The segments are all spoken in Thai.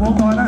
我火那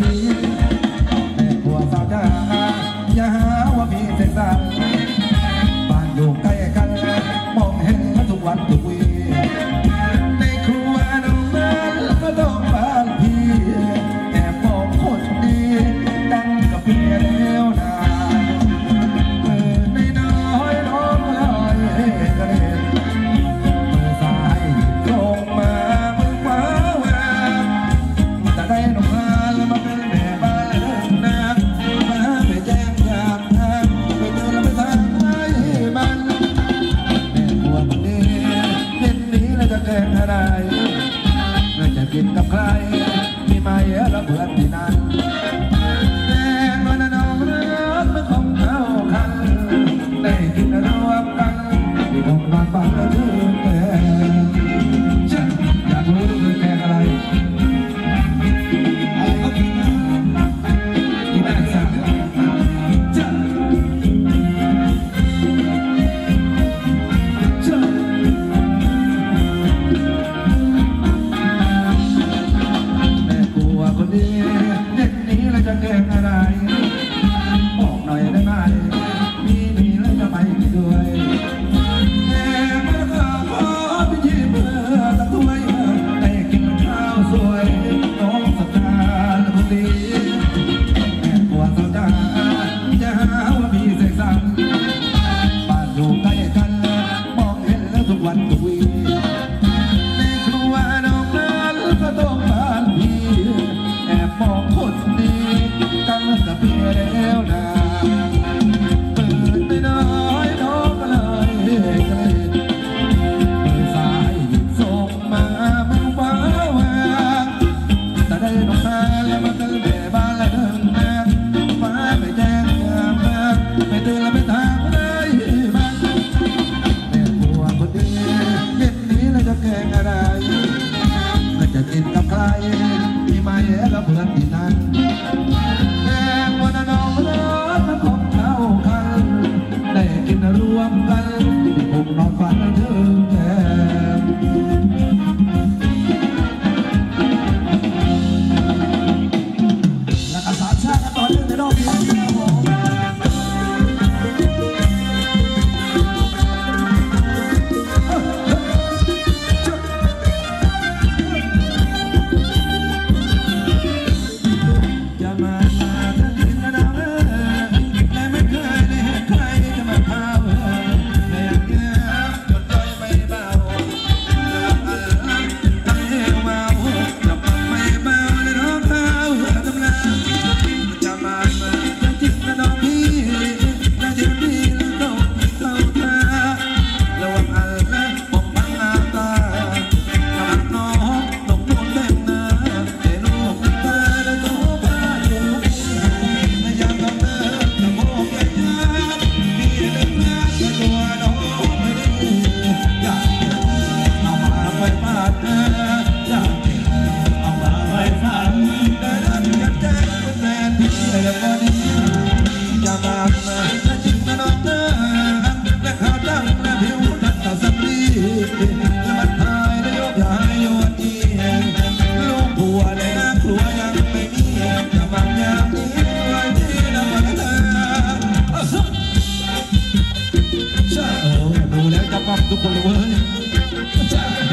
be เหมือนที่นั้นแต่มันน้องเลิกมันคงเท่ากันกินรวมกันที่ต้องมาฟังแล part of the world.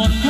một